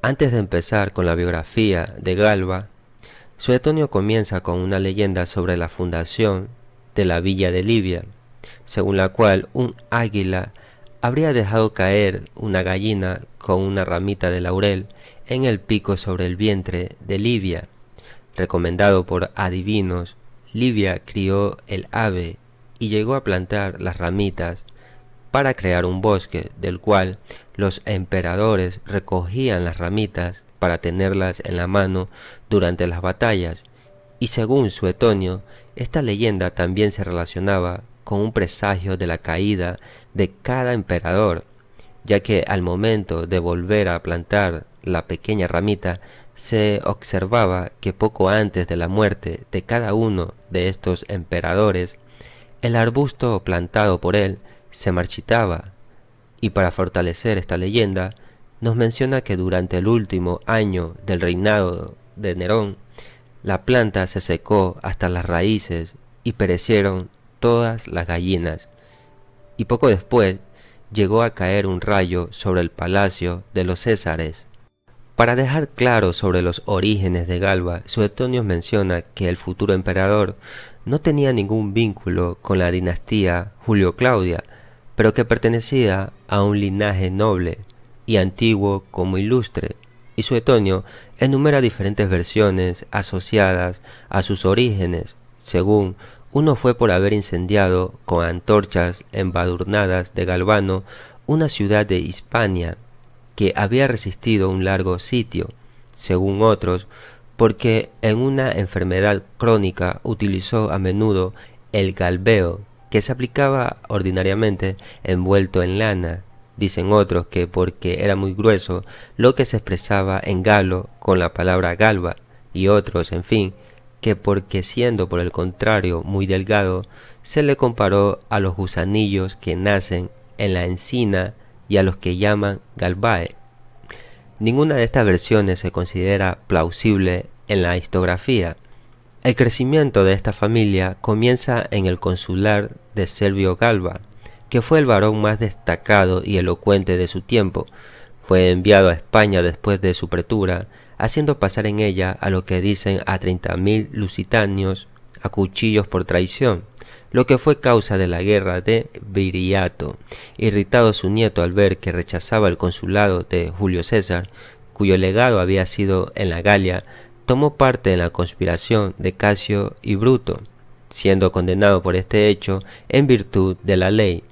Antes de empezar con la biografía de Galba, Suetonio comienza con una leyenda sobre la fundación de la villa de Libia, según la cual un águila habría dejado caer una gallina con una ramita de laurel en el pico sobre el vientre de Livia. Recomendado por adivinos, Livia crió el ave y llegó a plantar las ramitas para crear un bosque del cual los emperadores recogían las ramitas para tenerlas en la mano durante las batallas. Y según Suetonio, esta leyenda también se relacionaba con un presagio de la caída de cada emperador, ya que al momento de volver a plantar la pequeña ramita, se observaba que poco antes de la muerte de cada uno de estos emperadores, el arbusto plantado por él se marchitaba, y para fortalecer esta leyenda, nos menciona que durante el último año del reinado de Nerón, la planta se secó hasta las raíces y perecieron todas las gallinas, y poco después llegó a caer un rayo sobre el palacio de los Césares. Para dejar claro sobre los orígenes de Galba, Suetonio menciona que el futuro emperador no tenía ningún vínculo con la dinastía Julio-Claudia, pero que pertenecía a un linaje noble y antiguo como ilustre, y Suetonio enumera diferentes versiones asociadas a sus orígenes, según uno fue por haber incendiado con antorchas embadurnadas de galvano una ciudad de Hispania que había resistido un largo sitio, según otros, porque en una enfermedad crónica utilizó a menudo el galbeo, que se aplicaba ordinariamente envuelto en lana. Dicen otros que porque era muy grueso lo que se expresaba en galo con la palabra galba, y otros, en fin, que porque siendo por el contrario muy delgado, se le comparó a los gusanillos que nacen en la encina y a los que llaman galbae. Ninguna de estas versiones se considera plausible en la historiografía. El crecimiento de esta familia comienza en el consular de Servio Galba, que fue el varón más destacado y elocuente de su tiempo. Fue enviado a España después de su pretura haciendo pasar en ella a lo que dicen a treinta mil lusitanos a cuchillos por traición, lo que fue causa de la guerra de Viriato. Irritado su nieto al ver que rechazaba el consulado de Julio César, cuyo legado había sido en la Galia, tomó parte en la conspiración de Casio y Bruto, siendo condenado por este hecho en virtud de la ley.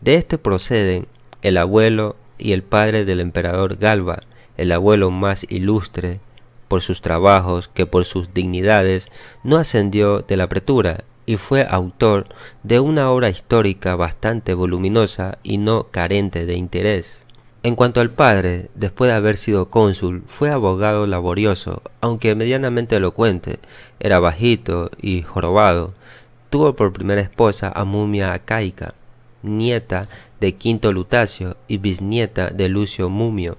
De este proceden el abuelo y el padre del emperador Galba, el abuelo más ilustre por sus trabajos que por sus dignidades, no ascendió de la pretura y fue autor de una obra histórica bastante voluminosa y no carente de interés. En cuanto al padre, después de haber sido cónsul, fue abogado laborioso, aunque medianamente elocuente, era bajito y jorobado. Tuvo por primera esposa a Mumia Acaica, nieta de Quinto Lutacio y bisnieta de Lucio Mumio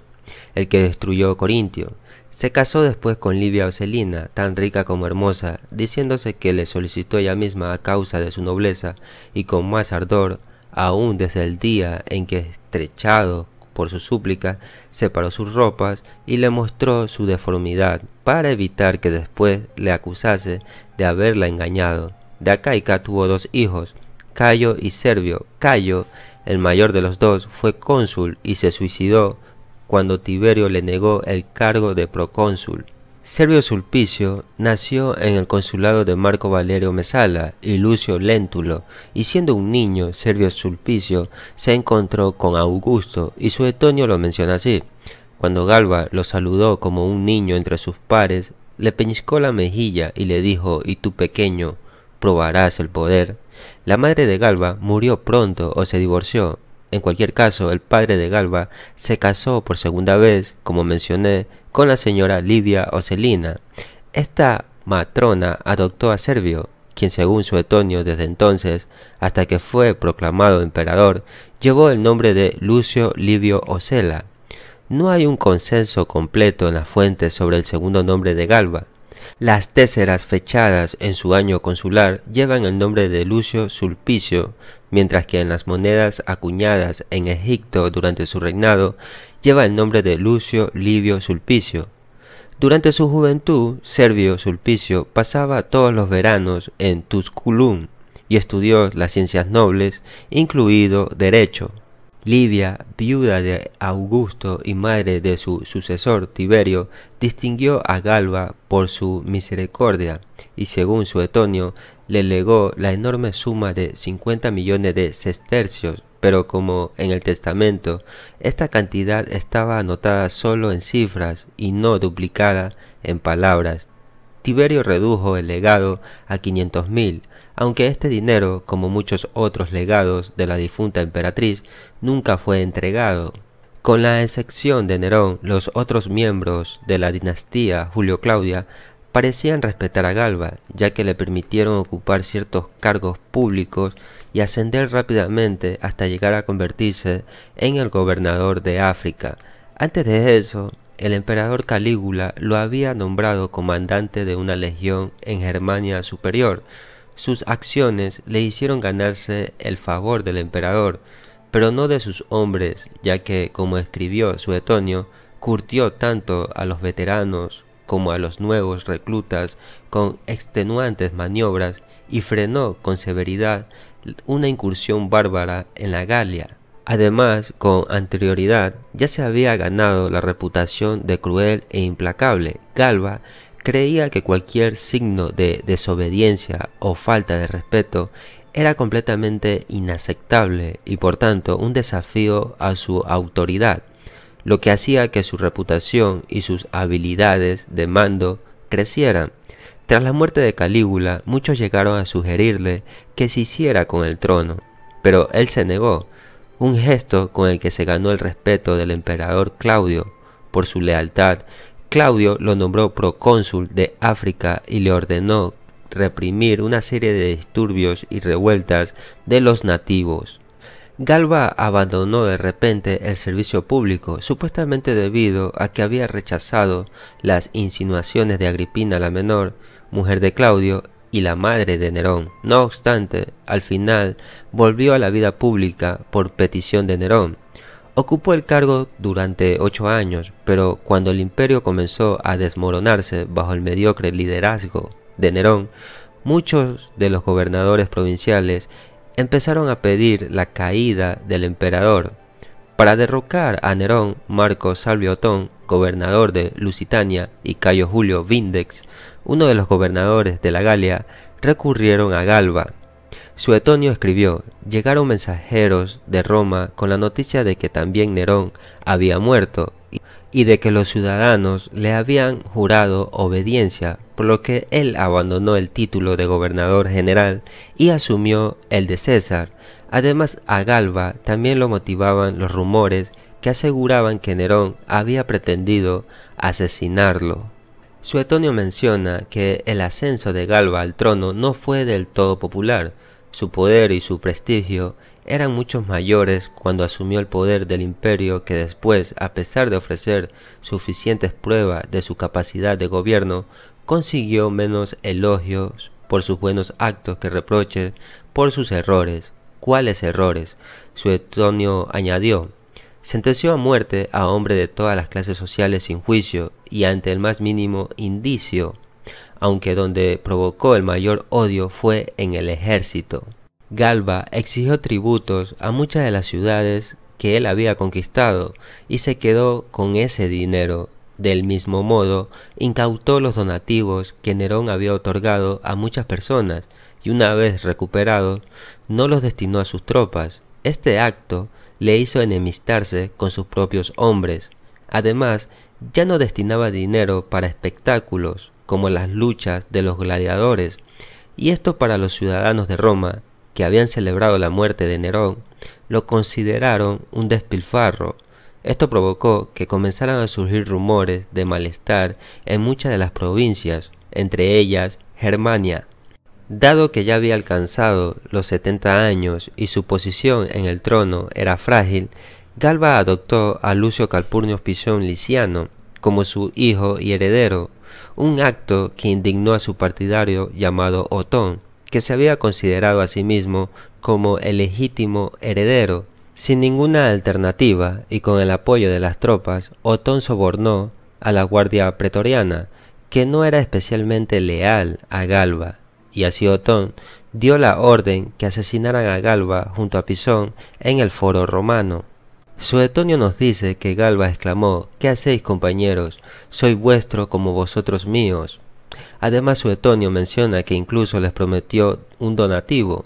el que destruyó Corintio. Se casó después con Livia Ocelina, tan rica como hermosa, diciéndose que le solicitó ella misma a causa de su nobleza y con más ardor, aún desde el día en que, estrechado por su súplica, separó sus ropas y le mostró su deformidad, para evitar que después le acusase de haberla engañado. De Acaica tuvo dos hijos, Cayo y Servio. Cayo, el mayor de los dos, fue cónsul y se suicidó cuando Tiberio le negó el cargo de procónsul. Servio Sulpicio nació en el consulado de Marco Valerio Mesala y Lucio Léntulo, y siendo un niño, Servio Sulpicio se encontró con Augusto, y Suetonio lo menciona así. Cuando Galba lo saludó como un niño entre sus pares, le peñiscó la mejilla y le dijo, y tú pequeño, probarás el poder. La madre de Galba murió pronto o se divorció, en cualquier caso, el padre de Galba se casó por segunda vez, como mencioné, con la señora Livia Ocelina. Esta matrona adoptó a Servio, quien según Suetonio desde entonces, hasta que fue proclamado emperador, llevó el nombre de Lucio Livio Ocela. No hay un consenso completo en las fuentes sobre el segundo nombre de Galba. Las téseras fechadas en su año consular llevan el nombre de Lucio Sulpicio, mientras que en las monedas acuñadas en Egipto durante su reinado lleva el nombre de Lucio Livio Sulpicio. Durante su juventud, Servio Sulpicio pasaba todos los veranos en Tusculum y estudió las ciencias nobles, incluido derecho. Livia, viuda de Augusto y madre de su sucesor Tiberio, distinguió a Galba por su misericordia y según Suetonio le legó la enorme suma de 50 millones de sestercios, pero como en el testamento esta cantidad estaba anotada solo en cifras y no duplicada en palabras, Tiberio redujo el legado a 500 mil, aunque este dinero, como muchos otros legados de la difunta emperatriz, nunca fue entregado. Con la excepción de Nerón, los otros miembros de la dinastía Julio Claudia parecían respetar a Galba, ya que le permitieron ocupar ciertos cargos públicos y ascender rápidamente hasta llegar a convertirse en el gobernador de África. Antes de eso, el emperador Calígula lo había nombrado comandante de una legión en Germania Superior, sus acciones le hicieron ganarse el favor del emperador, pero no de sus hombres, ya que, como escribió Suetonio, curtió tanto a los veteranos como a los nuevos reclutas con extenuantes maniobras y frenó con severidad una incursión bárbara en la Galia. Además, con anterioridad ya se había ganado la reputación de cruel e implacable. Galba creía que cualquier signo de desobediencia o falta de respeto era completamente inaceptable y por tanto un desafío a su autoridad, lo que hacía que su reputación y sus habilidades de mando crecieran. Tras la muerte de Calígula, muchos llegaron a sugerirle que se hiciera con el trono, pero él se negó, un gesto con el que se ganó el respeto del emperador Claudio por su lealtad Claudio lo nombró procónsul de África y le ordenó reprimir una serie de disturbios y revueltas de los nativos. Galba abandonó de repente el servicio público, supuestamente debido a que había rechazado las insinuaciones de Agripina la menor, mujer de Claudio, y la madre de Nerón. No obstante, al final volvió a la vida pública por petición de Nerón. Ocupó el cargo durante ocho años, pero cuando el imperio comenzó a desmoronarse bajo el mediocre liderazgo de Nerón, muchos de los gobernadores provinciales empezaron a pedir la caída del emperador. Para derrocar a Nerón, Marco Salvio Otón, gobernador de Lusitania, y Cayo Julio Vindex, uno de los gobernadores de la Galia, recurrieron a Galba, Suetonio escribió, llegaron mensajeros de Roma con la noticia de que también Nerón había muerto y de que los ciudadanos le habían jurado obediencia, por lo que él abandonó el título de gobernador general y asumió el de César. Además, a Galba también lo motivaban los rumores que aseguraban que Nerón había pretendido asesinarlo. Suetonio menciona que el ascenso de Galba al trono no fue del todo popular, su poder y su prestigio eran muchos mayores cuando asumió el poder del imperio que después, a pesar de ofrecer suficientes pruebas de su capacidad de gobierno, consiguió menos elogios por sus buenos actos que reproches por sus errores. ¿Cuáles errores? Suetonio añadió. Sentenció a muerte a hombres de todas las clases sociales sin juicio y ante el más mínimo indicio aunque donde provocó el mayor odio fue en el ejército. Galba exigió tributos a muchas de las ciudades que él había conquistado y se quedó con ese dinero. Del mismo modo, incautó los donativos que Nerón había otorgado a muchas personas y una vez recuperados, no los destinó a sus tropas. Este acto le hizo enemistarse con sus propios hombres. Además, ya no destinaba dinero para espectáculos, como las luchas de los gladiadores, y esto para los ciudadanos de Roma, que habían celebrado la muerte de Nerón, lo consideraron un despilfarro. Esto provocó que comenzaran a surgir rumores de malestar en muchas de las provincias, entre ellas Germania. Dado que ya había alcanzado los 70 años y su posición en el trono era frágil, Galba adoptó a Lucio Calpurnio Pisón Liciano como su hijo y heredero, un acto que indignó a su partidario llamado Otón, que se había considerado a sí mismo como el legítimo heredero. Sin ninguna alternativa y con el apoyo de las tropas, Otón sobornó a la guardia pretoriana, que no era especialmente leal a Galba, y así Otón dio la orden que asesinaran a Galba junto a Pisón en el foro romano. Suetonio nos dice que Galba exclamó, ¿qué hacéis compañeros? Soy vuestro como vosotros míos. Además Suetonio menciona que incluso les prometió un donativo.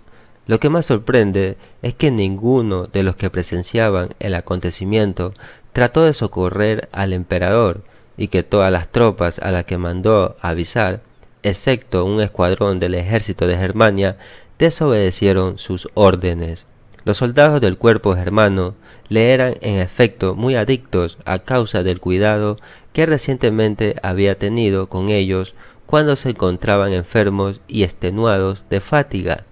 Lo que más sorprende es que ninguno de los que presenciaban el acontecimiento trató de socorrer al emperador y que todas las tropas a las que mandó avisar, excepto un escuadrón del ejército de Germania, desobedecieron sus órdenes. Los soldados del cuerpo germano le eran en efecto muy adictos a causa del cuidado que recientemente había tenido con ellos cuando se encontraban enfermos y extenuados de fatiga.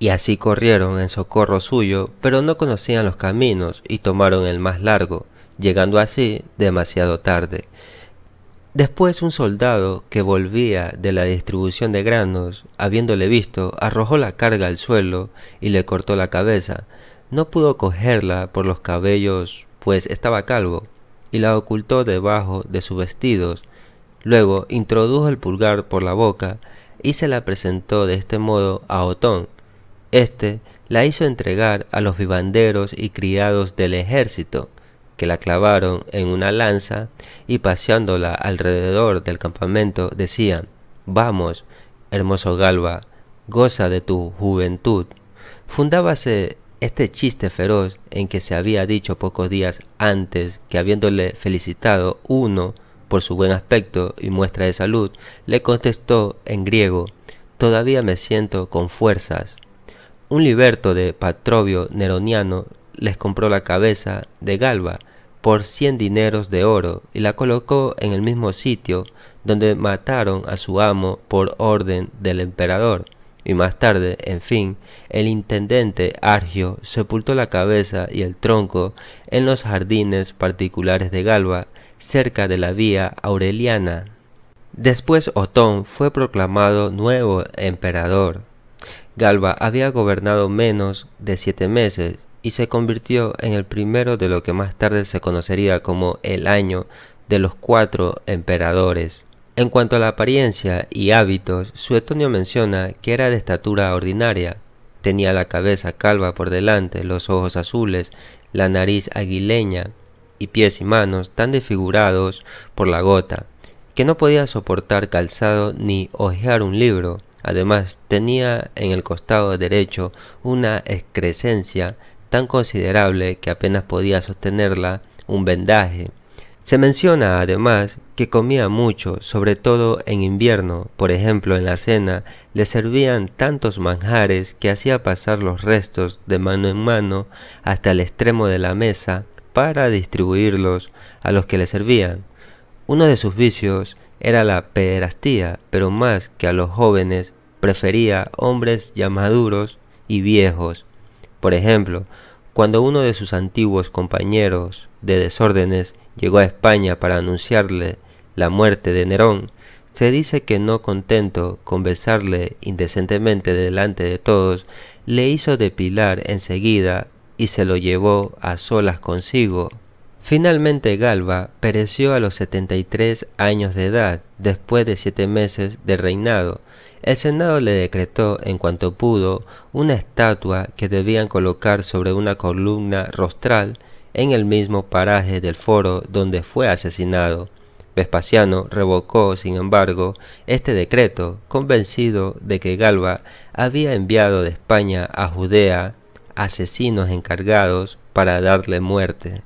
Y así corrieron en socorro suyo, pero no conocían los caminos y tomaron el más largo, llegando así demasiado tarde. Después un soldado que volvía de la distribución de granos, habiéndole visto, arrojó la carga al suelo y le cortó la cabeza. No pudo cogerla por los cabellos, pues estaba calvo, y la ocultó debajo de sus vestidos. Luego introdujo el pulgar por la boca y se la presentó de este modo a Otón. Este la hizo entregar a los vivanderos y criados del ejército, que la clavaron en una lanza y paseándola alrededor del campamento decían, Vamos, hermoso Galba, goza de tu juventud. Fundábase este chiste feroz en que se había dicho pocos días antes que habiéndole felicitado uno por su buen aspecto y muestra de salud, le contestó en griego, Todavía me siento con fuerzas. Un liberto de Patrobio Neroniano les compró la cabeza de Galba por cien dineros de oro y la colocó en el mismo sitio donde mataron a su amo por orden del emperador. Y más tarde, en fin, el intendente Argio sepultó la cabeza y el tronco en los jardines particulares de Galba, cerca de la vía Aureliana. Después Otón fue proclamado nuevo emperador. Galba había gobernado menos de siete meses y se convirtió en el primero de lo que más tarde se conocería como el año de los cuatro emperadores. En cuanto a la apariencia y hábitos, Suetonio menciona que era de estatura ordinaria. Tenía la cabeza calva por delante, los ojos azules, la nariz aguileña y pies y manos tan desfigurados por la gota, que no podía soportar calzado ni hojear un libro. Además, tenía en el costado derecho una excrescencia tan considerable que apenas podía sostenerla un vendaje. Se menciona además que comía mucho, sobre todo en invierno, por ejemplo en la cena le servían tantos manjares que hacía pasar los restos de mano en mano hasta el extremo de la mesa para distribuirlos a los que le servían. Uno de sus vicios era la pederastía, pero más que a los jóvenes prefería hombres ya maduros y viejos. Por ejemplo, cuando uno de sus antiguos compañeros de desórdenes llegó a España para anunciarle la muerte de Nerón, se dice que no contento con besarle indecentemente delante de todos, le hizo depilar enseguida y se lo llevó a solas consigo. Finalmente Galba pereció a los 73 años de edad, después de siete meses de reinado, el Senado le decretó, en cuanto pudo, una estatua que debían colocar sobre una columna rostral en el mismo paraje del foro donde fue asesinado. Vespasiano revocó, sin embargo, este decreto, convencido de que Galba había enviado de España a Judea asesinos encargados para darle muerte.